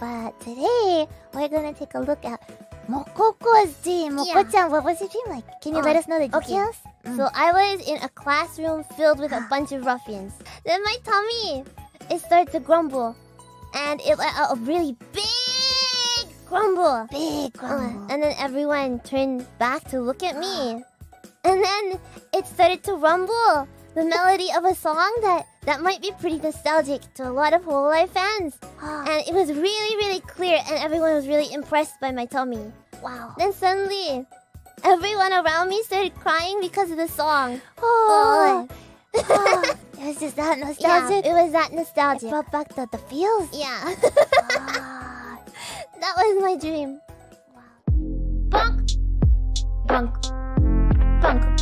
But today we're gonna take a look at Mococo's dream. Moco-chan, what was your dream like? Can you Oh, let us know the okay. details? So I was in a classroom filled with a bunch of ruffians. Then my tummy, it started to grumble, and it let out a really big grumble. Big Uh, grumble. and then everyone turned back to look at me, and then it started to rumble. The melody of a song that that might be pretty nostalgic to a lot of Hololive fans, and it was really really clear, and everyone was really impressed by my tummy. wow. Then suddenly, everyone around me started crying because of the song. Oh, oh, it was just that Yeah, nostalgic. it was that nostalgic. It brought back the, the feels. Yeah, Ah, that was my dream. wow.